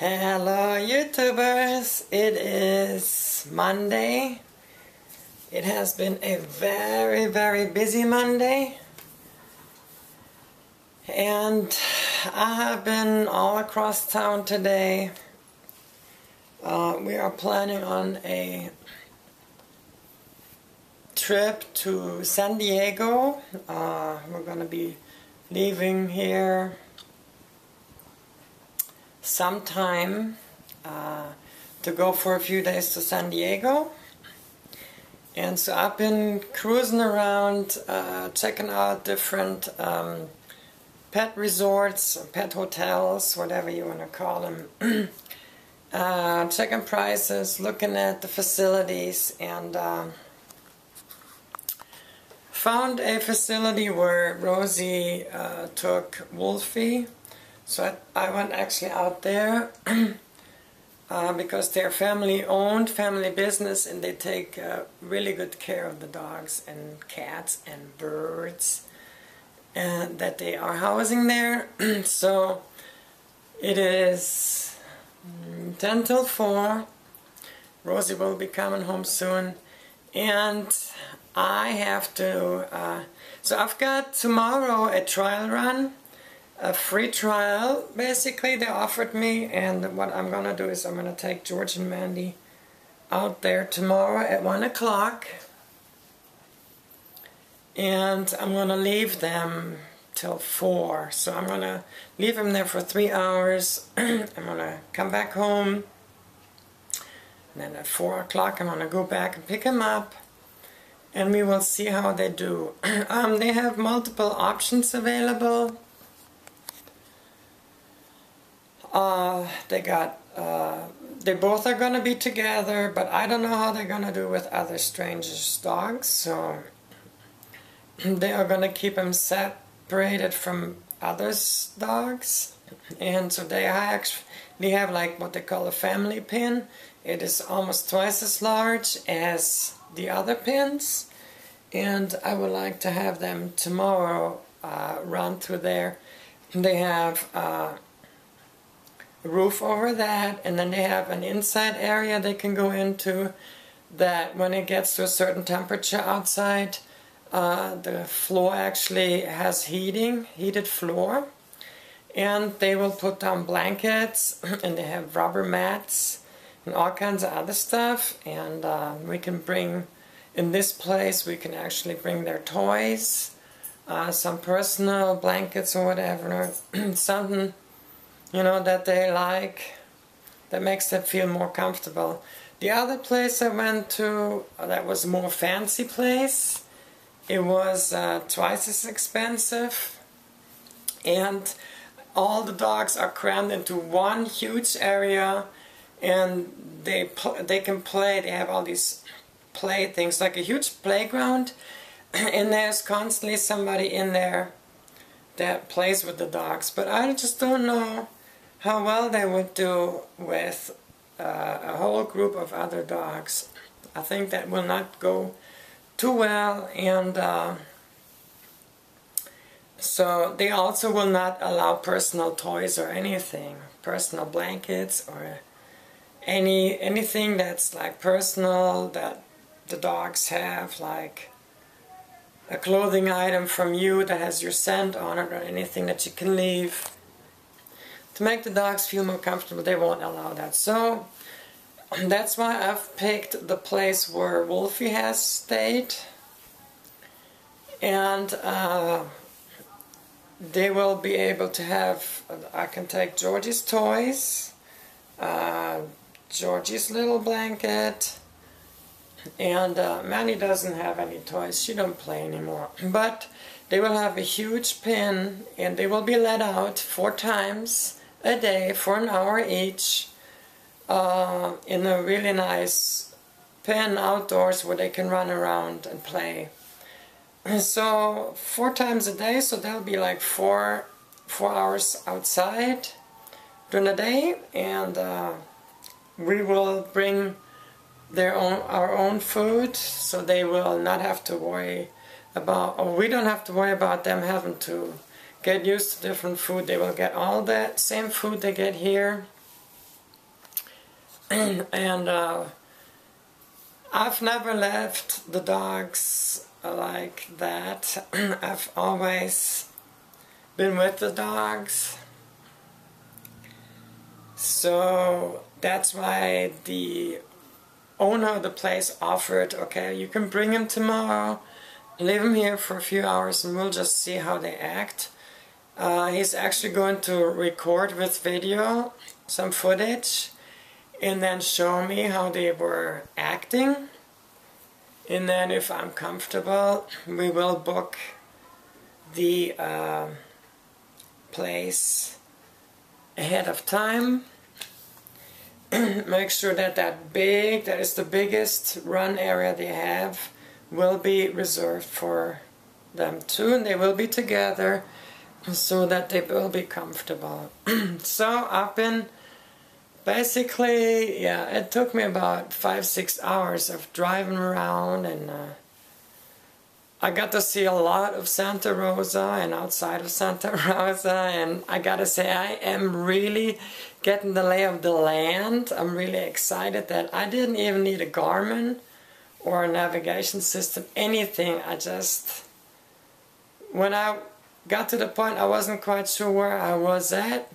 Hello YouTubers, it is Monday. It has been a very very busy Monday and I have been all across town today. Uh, we are planning on a trip to San Diego. Uh, we're going to be leaving here sometime uh, to go for a few days to San Diego. And so I've been cruising around, uh, checking out different um, pet resorts, pet hotels, whatever you want to call them. uh, checking prices, looking at the facilities, and uh, found a facility where Rosie uh, took Wolfie so I, went actually out there uh, because they're family owned, family business, and they take uh, really good care of the dogs and cats and birds and that they are housing there. so it is mm, 10 till 4. Rosie will be coming home soon. And I have to, uh, so I've got tomorrow a trial run a free trial basically. They offered me and what I'm gonna do is I'm gonna take George and Mandy out there tomorrow at one o'clock. And I'm gonna leave them till four. So I'm gonna leave them there for three hours. I'm gonna come back home. And then at four o'clock I'm gonna go back and pick them up and we will see how they do. Um, they have multiple options available uh, they got, uh, they both are going to be together, but I don't know how they're going to do with other strangers' dogs, so they are going to keep them separated from others' dogs. And so they actually have like what they call a family pin. It is almost twice as large as the other pins. And I would like to have them tomorrow uh, run through there. They have uh, roof over that and then they have an inside area they can go into that when it gets to a certain temperature outside uh, the floor actually has heating, heated floor. And they will put down blankets and they have rubber mats and all kinds of other stuff. And uh, we can bring in this place we can actually bring their toys uh, some personal blankets or whatever something you know, that they like, that makes them feel more comfortable. The other place I went to, uh, that was a more fancy place, it was uh, twice as expensive, and all the dogs are crammed into one huge area, and they they can play. They have all these play things like a huge playground, and there's constantly somebody in there that plays with the dogs. But I just don't know how well they would do with uh, a whole group of other dogs. I think that will not go too well and uh, so they also will not allow personal toys or anything, personal blankets or any anything that's like personal that the dogs have like a clothing item from you that has your scent on it or anything that you can leave to make the dogs feel more comfortable, they won't allow that. So that's why I've picked the place where Wolfie has stayed. And uh, they will be able to have, I can take Georgie's toys, uh, Georgie's little blanket, and uh, Manny doesn't have any toys, she don't play anymore. But they will have a huge pin and they will be let out four times a day for an hour each uh, in a really nice pen outdoors where they can run around and play. So four times a day, so that'll be like four four hours outside during the day, and uh, we will bring their own our own food, so they will not have to worry about, or we don't have to worry about them having to get used to different food. They will get all that same food they get here. and uh, I've never left the dogs like that. I've always been with the dogs. So that's why the owner of the place offered, okay, you can bring him tomorrow, leave him here for a few hours and we'll just see how they act. Uh, he's actually going to record with video some footage and then show me how they were acting. And then if I'm comfortable, we will book the uh, place ahead of time. Make sure that that big, that is the biggest run area they have, will be reserved for them too. And they will be together so that they will be comfortable. so I've been basically, yeah, it took me about five, six hours of driving around and uh, I got to see a lot of Santa Rosa and outside of Santa Rosa and I gotta say I am really getting the lay of the land. I'm really excited that I didn't even need a Garmin or a navigation system, anything. I just, when I got to the point I wasn't quite sure where I was at,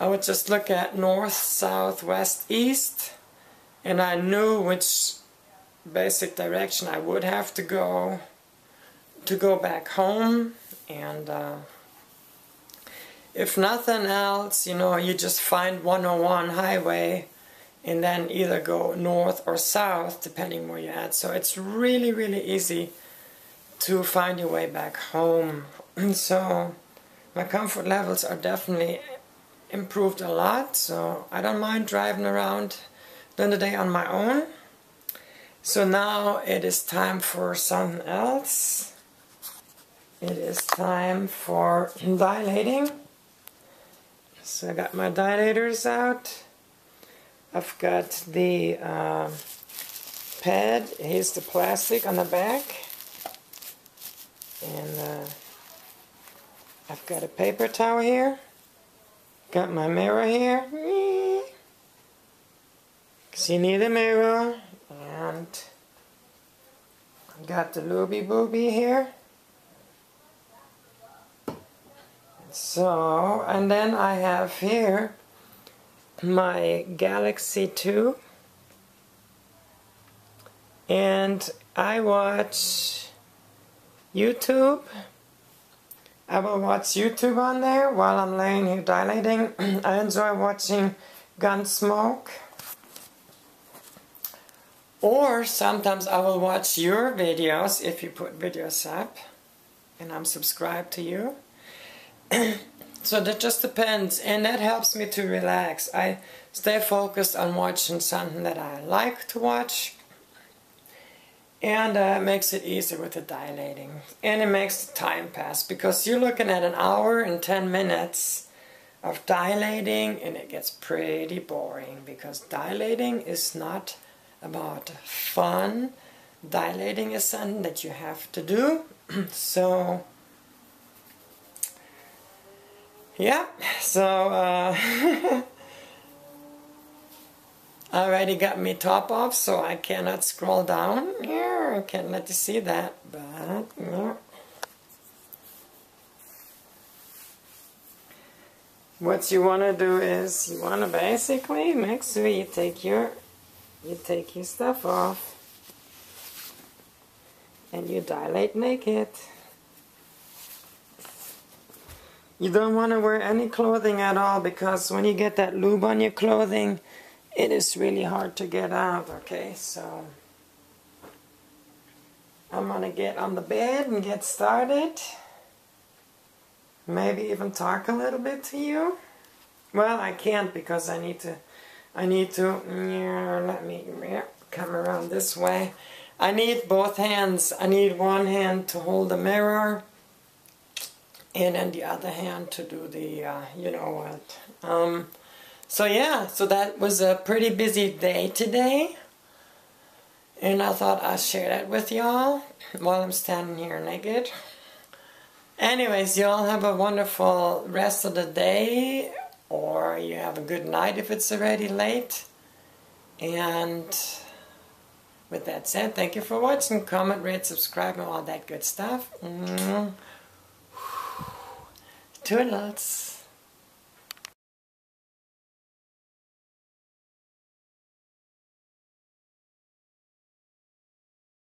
I would just look at north, south, west, east, and I knew which basic direction I would have to go to go back home. And uh, if nothing else, you know, you just find 101 highway and then either go north or south depending where you're at. So it's really, really easy to find your way back home. so my comfort levels are definitely improved a lot, so I don't mind driving around during the day on my own. So now it is time for something else. It is time for dilating. So I got my dilators out. I've got the uh, pad. Here's the plastic on the back. And uh, I've got a paper towel here. Got my mirror here. Cause you need a mirror. And I've got the looby booby here. So, and then I have here my Galaxy 2. And I watch YouTube I will watch YouTube on there while I'm laying here dilating. I enjoy watching Gunsmoke. Or sometimes I will watch your videos if you put videos up and I'm subscribed to you. so that just depends and that helps me to relax. I stay focused on watching something that I like to watch and uh, makes it easier with the dilating. And it makes the time pass because you're looking at an hour and 10 minutes of dilating and it gets pretty boring because dilating is not about fun. Dilating is something that you have to do. So yeah. So uh, already got me top off so I cannot scroll down here I can't let you see that but yeah. what you want to do is you want to basically make sure you take your you take your stuff off and you dilate naked you don't want to wear any clothing at all because when you get that lube on your clothing it is really hard to get out, okay? So I'm gonna get on the bed and get started. Maybe even talk a little bit to you. Well, I can't because I need to, I need to, yeah, let me come around this way. I need both hands. I need one hand to hold the mirror and then the other hand to do the, uh, you know what. Um, so yeah, so that was a pretty busy day today. And I thought I'd share that with y'all while I'm standing here naked. Anyways, y'all have a wonderful rest of the day or you have a good night if it's already late. And with that said, thank you for watching. Comment, rate, subscribe, and all that good stuff. Mm. Toodles.